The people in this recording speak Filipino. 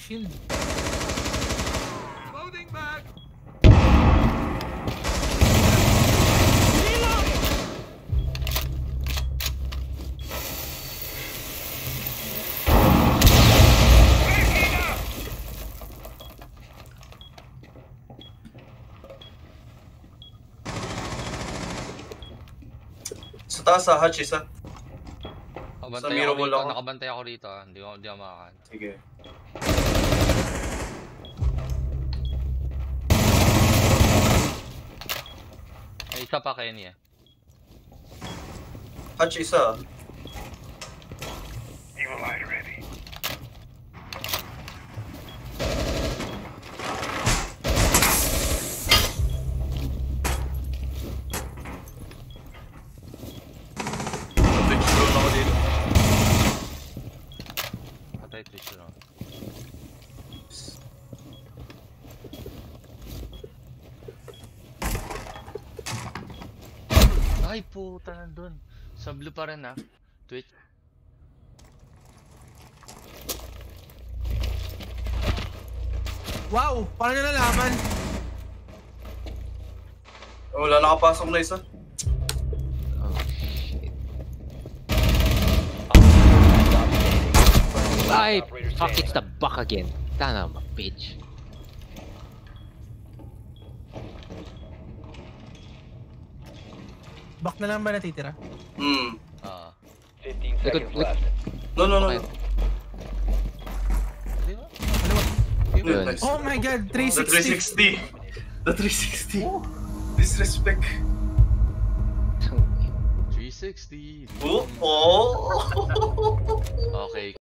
shield. Loading back. Sa taas sa hatch isa. Sa ako Miro Ball rito, ako. nakabantay ako rito. ah. Hindi ko, hindi ako makakan. Sige. May isa pa Kenny eh. Hatch isa. Evil eye ready. Ako dito. Patay Twitch Ay puta nandun. Sa blue pa rin ah. Twitch. Wow! Paano nyo nalaman? Oh, wala nakapasok na isa. Oh, shit. Ay, fuck, it's the buck again. Tana, bitch. Back na lang ba natitira? Hmm. Ah. 15 Likod, seconds left. No, no, no. Oh my god, The 360! 360. The 360. Disrespect. 360. Oh, oh. Okay,